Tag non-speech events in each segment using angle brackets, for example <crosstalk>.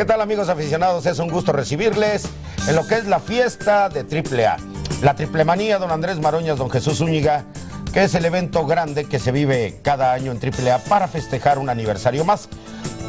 ¿Qué tal amigos aficionados? Es un gusto recibirles en lo que es la fiesta de AAA. La triple manía, don Andrés Maroñas, don Jesús Zúñiga, que es el evento grande que se vive cada año en AAA para festejar un aniversario más.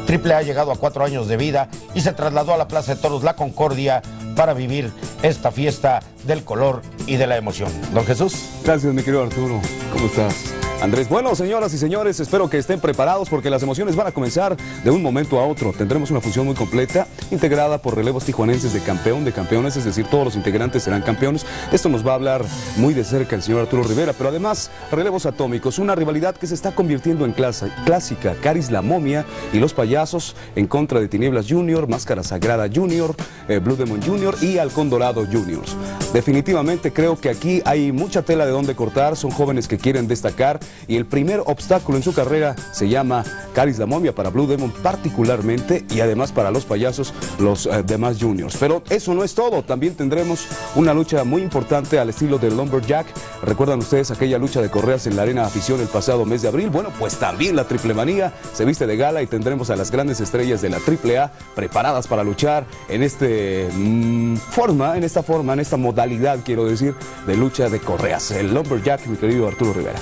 AAA ha llegado a cuatro años de vida y se trasladó a la Plaza de Toros La Concordia para vivir esta fiesta del color y de la emoción. Don Jesús. Gracias, mi querido Arturo. ¿Cómo estás? Andrés, bueno, señoras y señores, espero que estén preparados porque las emociones van a comenzar de un momento a otro. Tendremos una función muy completa, integrada por relevos tijuanenses de campeón, de campeones, es decir, todos los integrantes serán campeones. Esto nos va a hablar muy de cerca el señor Arturo Rivera, pero además, relevos atómicos, una rivalidad que se está convirtiendo en clásica. Caris la momia y los payasos en contra de Tinieblas Junior, Máscara Sagrada Junior, eh, Blue Demon Junior y Halcón Dorado Juniors. Definitivamente creo que aquí hay mucha tela de donde cortar, son jóvenes que quieren destacar y el primer obstáculo en su carrera se llama Caris la momia para Blue Demon particularmente y además para los payasos los eh, demás juniors. Pero eso no es todo, también tendremos una lucha muy importante al estilo del Lumberjack. ¿Recuerdan ustedes aquella lucha de correas en la Arena Afición el pasado mes de abril? Bueno, pues también la Triple Manía se viste de gala y tendremos a las grandes estrellas de la Triple A preparadas para luchar en este mm, forma, en esta forma, en esta modalidad, quiero decir, de lucha de correas. El Lumberjack, mi querido Arturo Rivera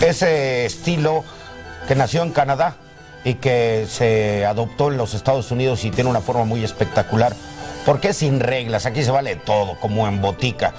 ese estilo que nació en Canadá y que se adoptó en los Estados Unidos y tiene una forma muy espectacular. Porque sin reglas, aquí se vale todo, como en botica.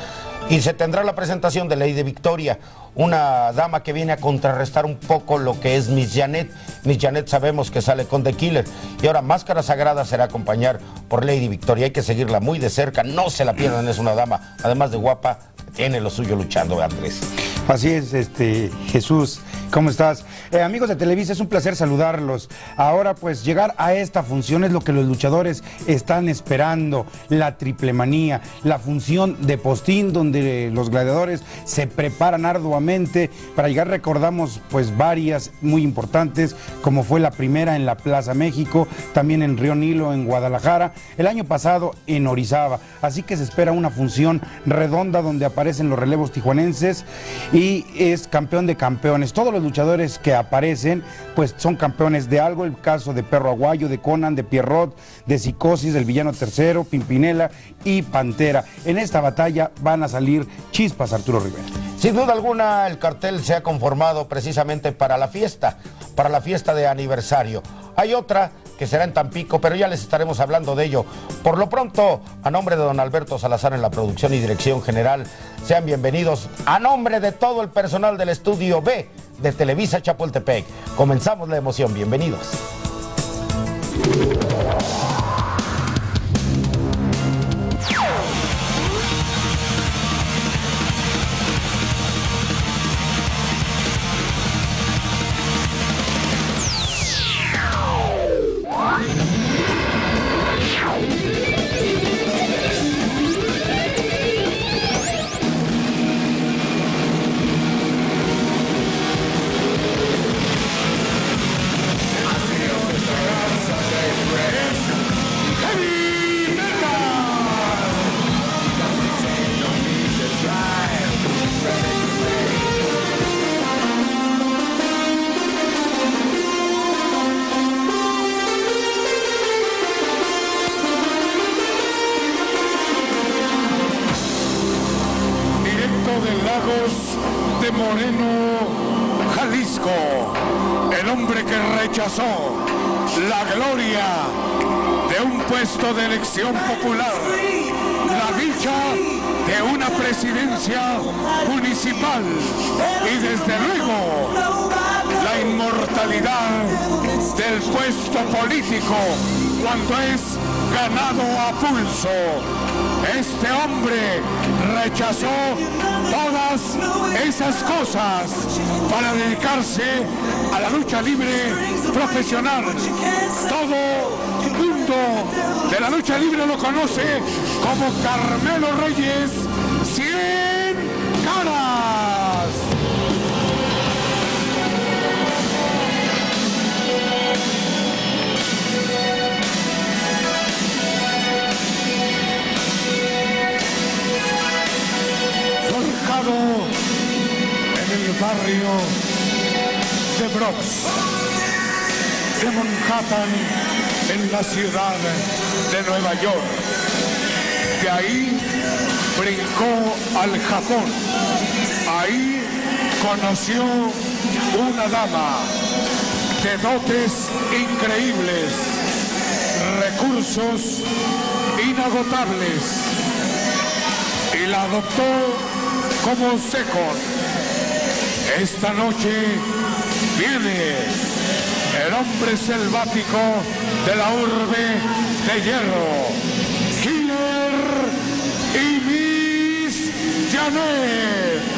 Y se tendrá la presentación de Lady Victoria, una dama que viene a contrarrestar un poco lo que es Miss Janet. Miss Janet sabemos que sale con The Killer. Y ahora Máscara Sagrada será acompañar por Lady Victoria. Hay que seguirla muy de cerca, no se la pierdan, es una dama, además de guapa, tiene lo suyo luchando, Andrés. Así es, este Jesús. ¿Cómo estás? Eh, amigos de Televisa, es un placer saludarlos. Ahora, pues, llegar a esta función es lo que los luchadores están esperando. La triple manía, la función de postín, donde los gladiadores se preparan arduamente. Para llegar, recordamos, pues, varias muy importantes, como fue la primera en la Plaza México, también en Río Nilo, en Guadalajara, el año pasado en Orizaba. Así que se espera una función redonda donde aparecen los relevos tijuanenses y es campeón de campeones. Todos los luchadores que aparecen, pues son campeones de algo, el caso de Perro Aguayo, de Conan, de Pierrot, de Psicosis, del Villano Tercero, Pimpinela y Pantera. En esta batalla van a salir chispas Arturo Rivera. Sin duda alguna, el cartel se ha conformado precisamente para la fiesta, para la fiesta de aniversario. Hay otra que será en Tampico, pero ya les estaremos hablando de ello. Por lo pronto, a nombre de don Alberto Salazar en la producción y dirección general, sean bienvenidos a nombre de todo el personal del estudio B de Televisa Chapultepec. Comenzamos la emoción, bienvenidos. La gloria de un puesto de elección popular, la dicha de una presidencia municipal. Y desde luego la inmortalidad del puesto político cuando es ganado a pulso. Este hombre rechazó todas esas cosas para dedicarse a la lucha libre profesional. Todo mundo de la lucha libre lo conoce como Carmelo Reyes 100 caras. En el barrio de Bronx, de Manhattan, en la ciudad de Nueva York. De ahí brincó al Japón. Ahí conoció una dama de dotes increíbles, recursos inagotables y la adoptó como second. Esta noche viene el hombre selvático de la urbe de hierro, Killer y Miss Janet.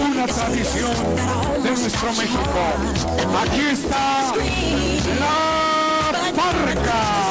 Una tradición de nuestro México. Aquí está la parca.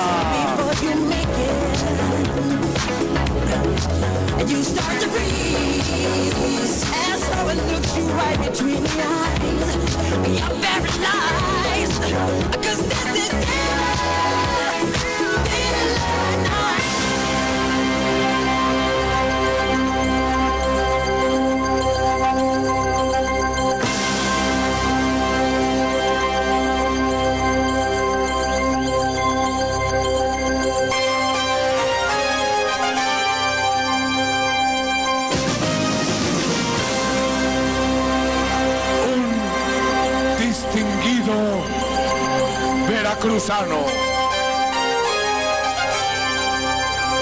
Veracruzano,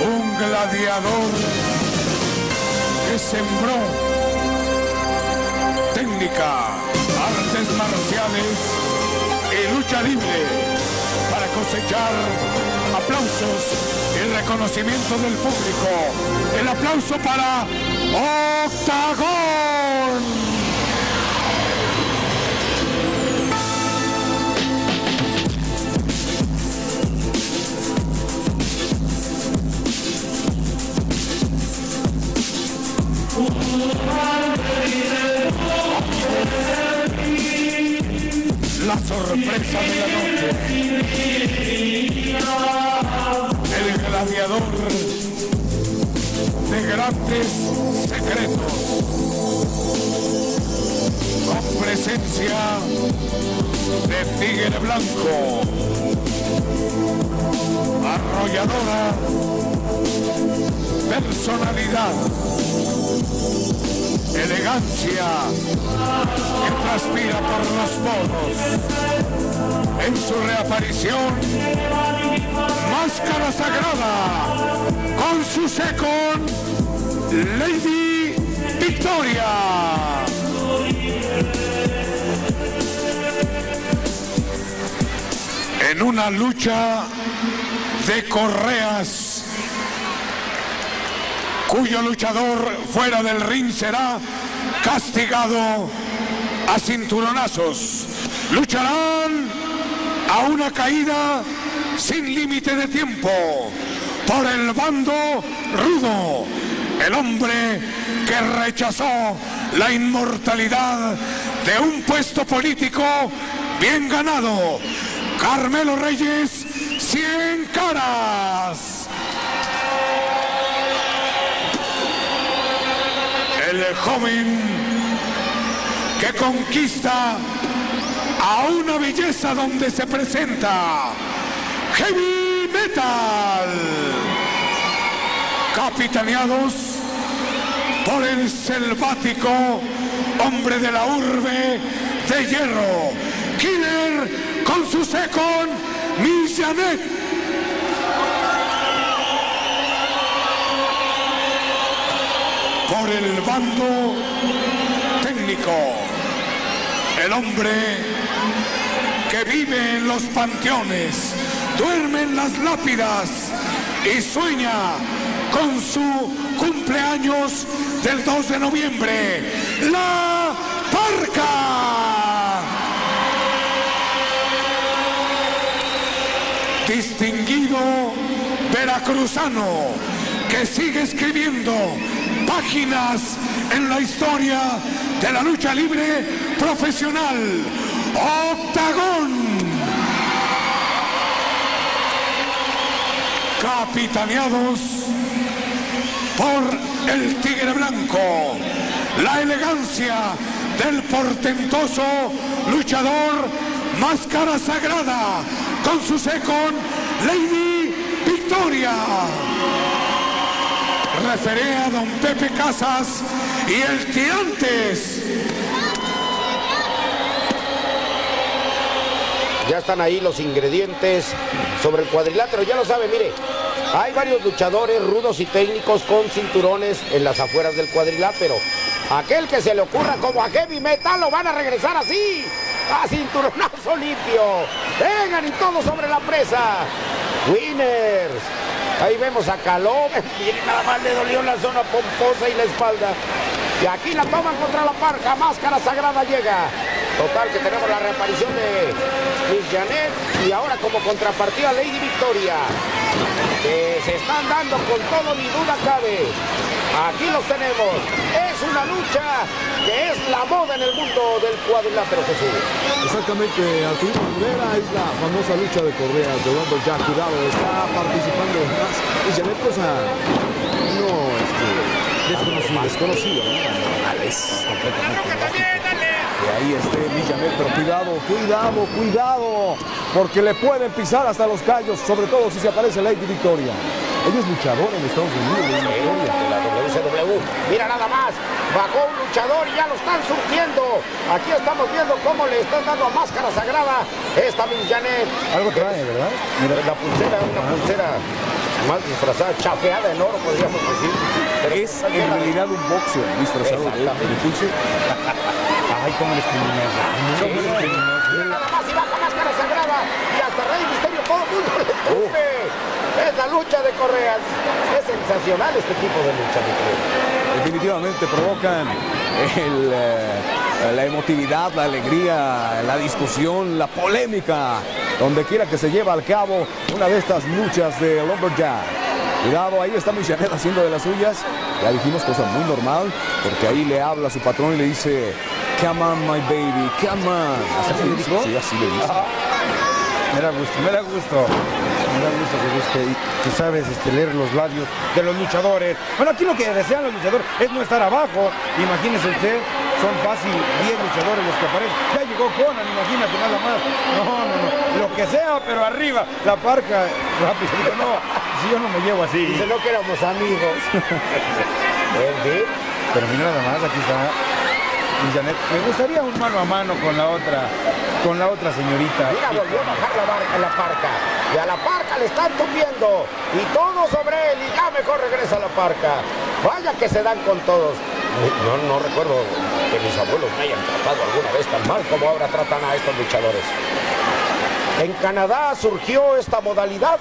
un gladiador que sembró técnica, artes marciales y lucha libre para cosechar aplausos y reconocimiento del público. El aplauso para Octagón. La sorpresa de la noche. El gladiador de grandes secretos. Con presencia de tigre blanco. Arrolladora personalidad. Elegancia que transpira por los poros. En su reaparición, Máscara Sagrada, con su secon, Lady Victoria. En una lucha de correas, cuyo luchador fuera del ring será castigado a cinturonazos. Lucharán a una caída sin límite de tiempo por el bando rudo, el hombre que rechazó la inmortalidad de un puesto político bien ganado. Carmelo Reyes, 100 caras. El joven que conquista a una belleza donde se presenta Heavy Metal. Capitaneados por el selvático hombre de la urbe de hierro, Killer con su second, Miss Por el bando técnico, el hombre que vive en los panteones, duerme en las lápidas y sueña con su cumpleaños del 2 de noviembre, la Parca. Distinguido veracruzano que sigue escribiendo páginas en la historia de la lucha libre profesional. Octagón. Capitaneados por el Tigre Blanco. La elegancia del portentoso luchador Máscara Sagrada con su second Lady Victoria. Referé a don Pepe Casas y el Tirantes. Ya están ahí los ingredientes sobre el cuadrilátero. Ya lo saben, mire. Hay varios luchadores rudos y técnicos con cinturones en las afueras del cuadrilátero. Aquel que se le ocurra como a Heavy Metal lo van a regresar así. A cinturonazo limpio. Vengan y todos sobre la presa. Winners. Ahí vemos a Caló. Miren, nada más le dolió la zona pomposa y la espalda. Y aquí la toman contra la parca. Máscara sagrada llega. Total que tenemos la reaparición de Miss Janet y ahora como contrapartida Lady Victoria. Que se están dando con todo, ni duda cabe. Aquí los tenemos. Es una lucha que es la moda en el mundo del cuadrilátero Jesús. Exactamente, Arturo Rivera es la famosa lucha de correas de Lumberjack. Cuidado, está participando más. Y Janet Cosa, no, este, desconocido, desconocido, ¿no? Es completamente que ahí esté Villamet, pero cuidado, cuidado, cuidado, porque le pueden pisar hasta los callos, sobre todo si se aparece Lady Victoria. Ella es luchadora en Estados Unidos, Lady Victoria. Mira nada más, bajó un luchador y ya lo están surtiendo. Aquí estamos viendo cómo le están dando a máscara sagrada esta Janet. Algo trae, ¿verdad? Mira, la pulsera, una pulsera más disfrazada, chafeada en oro, podríamos decir. Pero Es en realidad un boxeo disfrazado de, pulso. Ay, cómo les criminal. Mira nada más y baja máscara sagrada y hasta Rey Misterio todo el mundo le tuve. Es la lucha de correas. Es sensacional este tipo de lucha, mi. Definitivamente provocan el, eh, la emotividad, la alegría, la discusión, la polémica, donde quiera que se lleva al cabo una de estas luchas de Lumberjack. Cuidado, ahí está Michael haciendo de las suyas. Ya dijimos cosa muy normal, porque ahí le habla a su patrón y le dice, come on my baby, come on. ¿Así le dijo? Sí, así le dice. Me da gusto, me da gusto. Me da gusto Jesús, que, que sabes este, leer los labios de los luchadores. Bueno, aquí lo que desean los luchadores es no estar abajo. Imagínese usted, son fácil 10 luchadores los que aparecen. Ya llegó Conan, imagínate nada más. No, no, no. Lo que sea, pero arriba. La parca rápido. No, si yo no me llevo así. Dice, no que éramos amigos. <laughs> Pero mira nada más, aquí está. Janet. Me gustaría un mano a mano con la otra, con la otra señorita. Mira, volvió a bajar la, barca, la parca. Y a la parca le están tupiendo. Y todo sobre él. Y ya mejor regresa la parca. Vaya que se dan con todos. No, no recuerdo que mis abuelos me hayan tratado alguna vez tan mal como ahora tratan a estos luchadores. En Canadá surgió esta modalidad.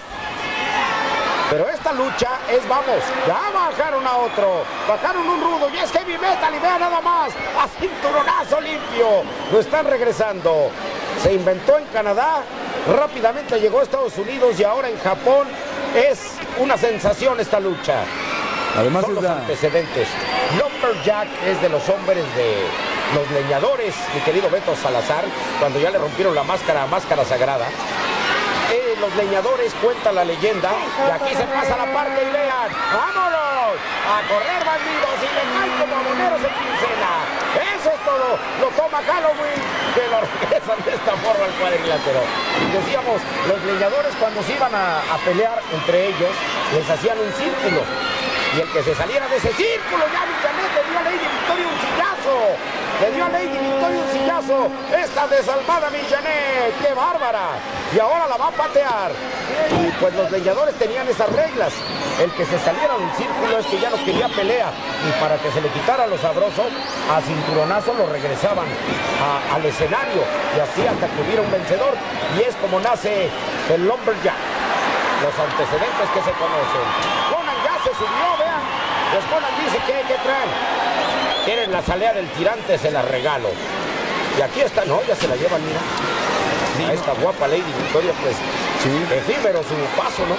Pero esta lucha es, vamos, ya bajaron a otro, bajaron un rudo y es heavy metal y vea nada más, a cinturonazo limpio, lo están regresando. Se inventó en Canadá, rápidamente llegó a Estados Unidos y ahora en Japón es una sensación esta lucha. Además Son es los la, antecedentes. Lumberjack es de los hombres de los leñadores, mi querido Beto Salazar, cuando ya le rompieron la máscara a máscara sagrada. Los leñadores cuentan la leyenda y aquí se pasa la parte y vean, vámonos a correr bandidos y le caen como moneros en quincena. Eso es todo, lo toma Halloween, que lo regresan de esta forma al cuadrilátero. Decíamos, los leñadores cuando se iban a pelear entre ellos, les hacían un círculo. Y el que se saliera de ese círculo ya literalmente Lady Victoria un sillazo. Esta desalmada Millanet. ¡Qué bárbara! Y ahora la va a patear. Y pues los leñadores tenían esas reglas. El que se saliera del círculo es que ya no quería pelea. Y para que se le quitara lo sabroso, a cinturonazo lo regresaban a- al escenario. Y así hasta que hubiera un vencedor. Y es como nace el Lumberjack. Los antecedentes que se conocen. Subió, vean. Pues Conan dice que que traen. Quieren la salea del tirante, se la regalo. Y aquí está, no, ya se la llevan, mira. A esta guapa Lady Victoria, pues, Sí. efímero su paso, ¿no?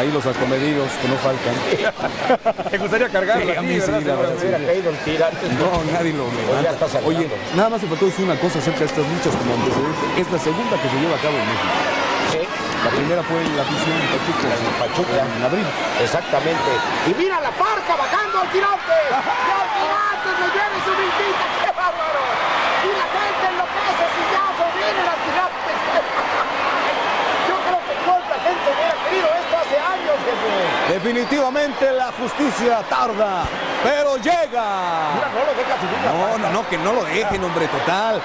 Ahí los acomedidos que no faltan. <laughs> ¿Te gustaría cargarla Sí, a mí sí, verdad, la señor? verdad, sí. Hubiera caído el tirante. No, nadie lo Pues levanta. sacando. Oye, nada más se faltó decir una cosa acerca de estas luchas como antecedente. Es la segunda que se lleva a cabo en México. Sí, La primera fue en la afición en Pachuca. En Pachuca. En abril. exactamente. Y mira la parca bajando al tirante. Y al tirante le lleva su vinquita. ¡Qué bárbaro! Y la gente enloquece, sillazo, viene al tirante. Yo creo que cuánta gente hubiera querido esto hace años, Jesús. Definitivamente la justicia tarda, pero llega. Mira, no lo deja subir la No, no, no, que no lo dejen, hombre, total.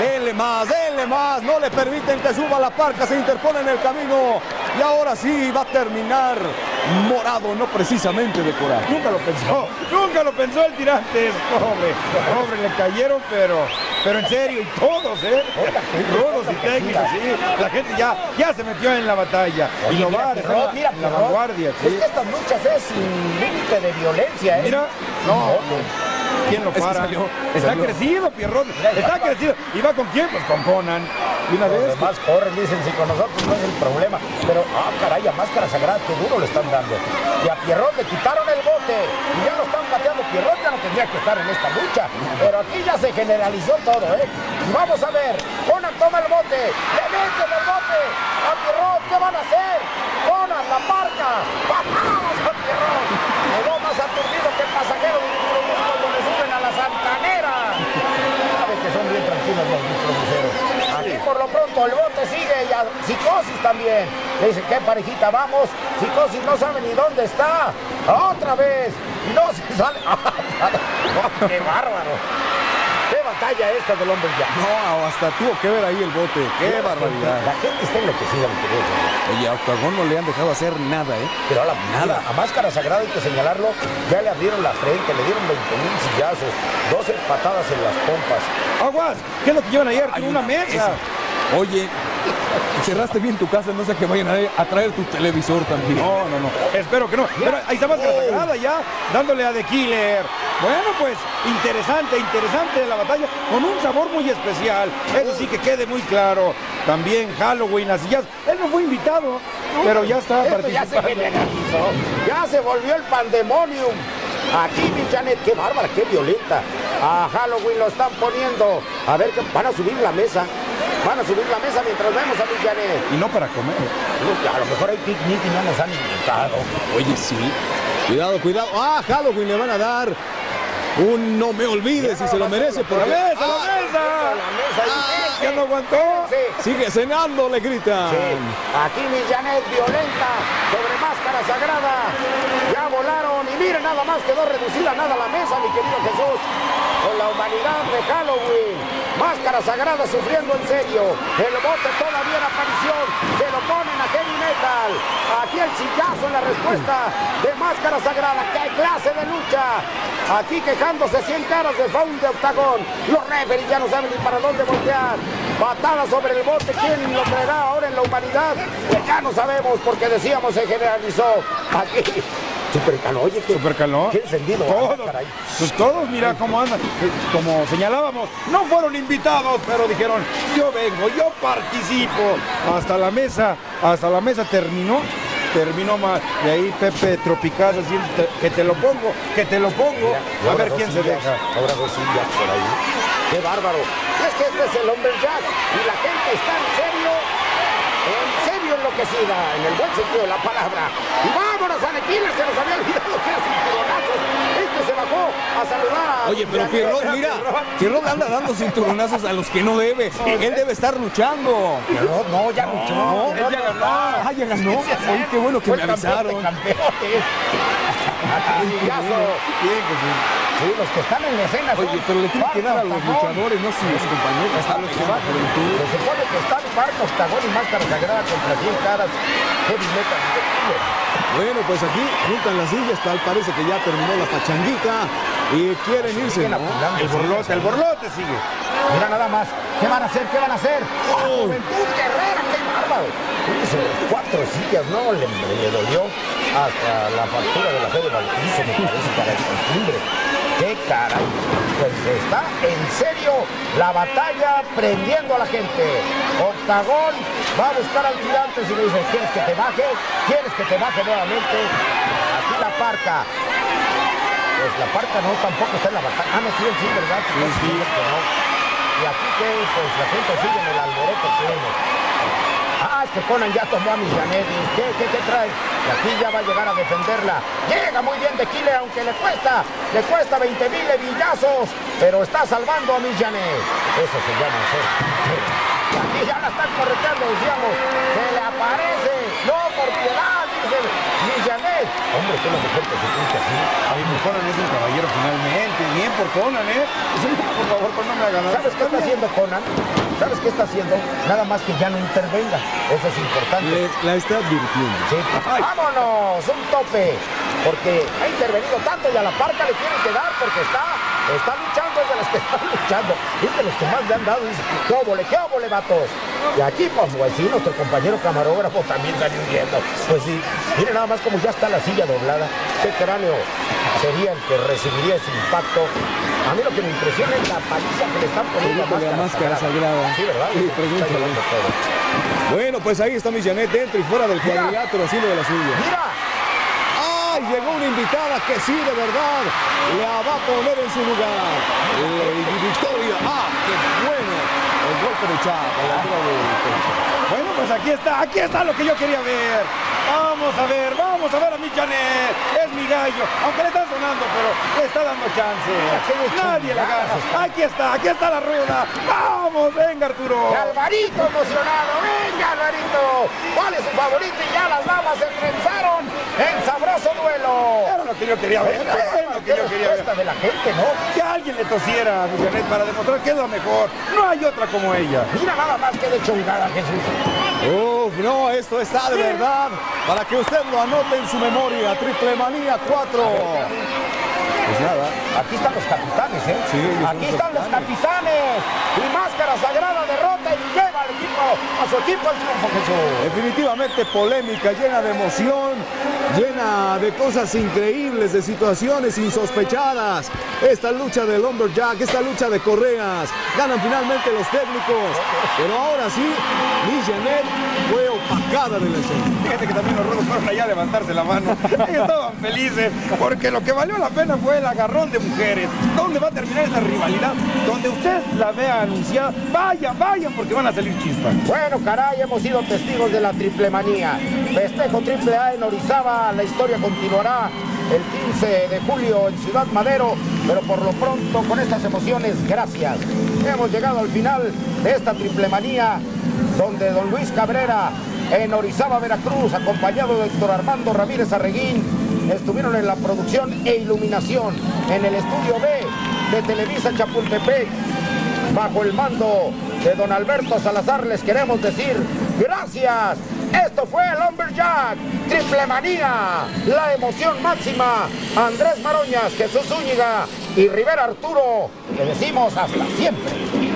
Denle más, más, no le permiten que suba la parca, se interpone en el camino. Y ahora sí va a terminar morado, no precisamente de coraje. Nunca lo pensó, nunca lo pensó el tirante, pobre, pobre, le cayeron, pero, pero en serio, y todos, ¿eh? Todos y técnicos, sí, la gente ya, ya se metió en la batalla, y lo mira, va a mira, la vanguardia, Es que estas luchas es sin límite de violencia, ¿eh? Mira, no, ¿quién lo <laughs> que para? salió, está salió. crecido, Pierrot, está crecido, y va con quién, pues con Conan, y una Los demás corren, dicen, si con nosotros no es el problema. Pero, ah, caray, a Máscara Sagrada, qué duro le están dando. Y a Pierrot le quitaron el bote. Y ya lo están pateando. Pierrot ya no tendría que estar en esta lucha. Pero aquí ya se generalizó todo, ¿eh? Y vamos a ver. Conan toma el bote. Le meten el bote. A Pierrot, ¿qué van a hacer? Conan, la parca. Patadas a Pierrot. Quedó más aturdido que el pasajero de microbús cuando le suben a la Santanera. Sabe que son bien tranquilos los microbuseros. Aquí por lo pronto el bote sigue y a Psicosis también. Le dice, ¿qué parejita vamos? Psicosis no sabe ni dónde está. Otra vez. Y no se sale. <laughs> ¡Qué bárbaro! ¡Qué batalla esta del hombre ya! No, hasta tuvo que ver ahí el bote, qué La barbaridad. gente está enloquecida, mi querido. Oye, a Octagón no le han dejado hacer nada, ¿eh? Pero a la Nada. mira, a Máscara Sagrada hay que señalarlo, ya le abrieron la frente, le dieron 20 mil sillazos, 12 patadas en las pompas. aguas, ¿qué es lo que llevan ayer? Hay Una mesa. Oye, <laughs> cerraste bien tu casa, no sé que vayan a, traer tu televisor también. No, no, no. Espero que no. Pero ahí está Máscara Oh. Ya, dándole a The Killer. Bueno, pues, interesante, interesante la batalla, con un sabor muy especial. Eso sí que quede muy claro. También Halloween, así ya. Él no fue invitado, pero ya está Esto ya se participando. generalizó, ya se volvió el pandemonium. Aquí, mi Janet, qué bárbara, qué violenta. A Halloween lo están poniendo. A ver, van a subir la mesa. Van a subir la mesa mientras vemos a mi Janet. Y no para comer. A lo mejor hay picnic y no nos han invitado. Oye, sí. Cuidado, cuidado. Ah, Halloween le van a dar un no me olvides si se lo merece. ¡La Porque... mesa, la mesa! la mesa ¿Ya no aguantó? Sigue cenando, le gritan. Sí, aquí mi Janet violenta sobre máscara sagrada. Ya volaron y miren nada más quedó reducida nada la mesa, mi querido Jesús. Con la humanidad de Halloween. Máscara sagrada sufriendo en serio. El bote todavía en aparición. Se lo ponen a heavy metal. Aquí el sillazo en la respuesta de máscara sagrada. ¡Qué clase de lucha! Aquí quejándose 100 caras de foul de octagón. Los referees ya no saben ni para dónde voltear. Patada sobre el bote. ¿Quién lo traerá ahora en la humanidad? Pues ya no sabemos porque decíamos se generalizó. Aquí. Oye, qué, encendido. Todos, caray. pues todos, mira cómo andan. Como señalábamos, no fueron invitados, pero dijeron, yo vengo, yo participo. Hasta la mesa, hasta la mesa terminó. Terminó más. Y ahí Pepe Tropical haciendo que te lo pongo, que te lo pongo. A ver quién se deja. Ahora dos sillas por ahí. ¡Qué bárbaro! Es que este es el Lumberjack y la gente está en serio, serio enloquecida, en el buen sentido de la palabra. Y vámonos a Nequila, se nos había olvidado que era cinturonazo. Este se bajó a saludar a... Oye, pero Pierrot, mira, Pierrot anda dando cinturonazos a los que no debe. <laughs> Él debe estar luchando. Pierrot, no, ya luchó. No, Pierrot ya ganó. Ah, ya ganó. Oye, qué bueno que Fue me el campeón de avisaron. campeones. <laughs> Sí, los que están en la escena son Oye, pero le tiene que dar a los luchadores, no si los compañeros, a los que tour. Se supone que están Barco, Octagón y Máscara Sagrada contra 100 caras. Heavy metal. Bueno, pues aquí juntan las sillas, tal parece que ya terminó la pachanguita y quieren irse. El borlote, el borlote sigue. Mira nada más. ¿Qué van a hacer? ¿Qué van a hacer? ¡La Juventud Guerrera! ¡Qué bárbaro! Fíjese, cuatro sillas, ¿no? Le, le dolió hasta la factura de la fe de bautizo, me parece, para el costumbre. ¡Qué caray! Pues está en serio la batalla prendiendo a la gente. Octagón va a buscar al tirante y le dice, ¿quieres que te baje? ¿Quieres que te baje nuevamente? Aquí la parca. Pues la parca no, tampoco está en la batalla. Ah, no, sí, sí, ¿verdad? Sí, que. Y aquí que, pues la gente sigue en el alboroto pleno. Ah, es que Conan ya tomó a mis Janetis. ¿Qué, qué, qué trae? Y aquí ya va a llegar a defenderla. Llega muy bien de Killer, aunque le cuesta, le cuesta 20 mil villazos, pero está salvando a mis Janet. Eso se llama ser. <laughs> Y aquí ya la están correteando, decíamos. Se le aparece. No, por piedad, dice mis Janet. Hombre, qué la mujer que se pinta así. Ay, mi es finalmente. Bien por Conan, ¿eh? Por favor, no me hagan nada. ¿Sabes qué está haciendo Conan? ¿Sabes qué está haciendo? Nada más que ya no intervenga. Eso es importante. Le- la está advirtiendo. Sí. ¡Vámonos! Un tope. Porque ha intervenido tanto y a la parca le tienen que dar porque está, está luchando, es de los que están luchando. Es de los que más le han dado. Dice, ¿qué óvole, qué óvole, vatos? Y aquí, pues, pues sí, nuestro compañero camarógrafo también salió huyendo. Pues sí, mire nada más como ya está la silla doblada. ¿Qué cráneo sería el que recibiría ese impacto? A mí lo que me impresiona es la paliza que le están poniendo Pregúntale a Máscara Sagrada. Sí, ¿verdad? Sí. Bueno, pues ahí está mi Janet dentro y fuera del cuadrilátero haciendo de la suya. ¡Mira! ¡Ay! Llegó una invitada que sí, de verdad, la va a poner en su lugar. Victoria. ¡Ah, qué bueno! El golpe de chapa, la de. Bueno, pues aquí está, aquí está lo que yo quería ver. Vamos a ver, vamos a ver a mi Janet. Es mi gallo, aunque le está sonando, pero le está dando chance. Nadie le gana. Aquí está, aquí está la rueda. Vamos, venga Arturo. Y Alvarito emocionado, venga Alvarito, ¿cuál es su favorito? Y ya las damas se trenzaron en sabroso duelo. Era lo que yo quería ver. Era lo que yo quería ver. de la gente, ¿no? Que alguien le tosiera a mi Janet para demostrar que es la mejor. No hay otra como ella. Mira nada más que de chungada, Jesús. Uf, no, esto está de verdad. Para que usted lo anote en su memoria. Triple Manía 4. Pues nada. Aquí están los capitanes, ¿eh? Sí, Aquí están los capitanes. Y Máscara Sagrada derrota y lleva al equipo, a su equipo al triunfo, Jesús. Definitivamente polémica, llena de emoción, llena de cosas increíbles, de situaciones insospechadas. Esta lucha de Lumberjack, esta lucha de correas, ganan finalmente los técnicos. Pero ahora sí, Janet fue opacada de la escena. Fíjate que también los rudos fueron allá a levantarse la mano. Ellos estaban felices porque lo que valió la pena fue el agarrón de mujeres. ¿Dónde va a terminar esta rivalidad? Donde usted la vea anunciada, vayan, vayan porque van a salir chispas. Bueno, caray, hemos sido testigos de la triple manía. Festejo triple A en Orizaba, la historia continuará el 15 de julio en Ciudad Madero, pero por lo pronto con estas emociones, gracias. Hemos llegado al final de esta triple manía, donde don Luis Cabrera en Orizaba, Veracruz, acompañado de Héctor Armando Ramírez Arreguín, estuvieron en la producción e iluminación en el estudio B de Televisa Chapultepec bajo el mando de don Alberto Salazar les queremos decir gracias. Esto fue el Lumberjack, Triple Manía, la emoción máxima. Andrés Maroñas, Jesús Zúñiga y Rivera Arturo, le decimos hasta siempre.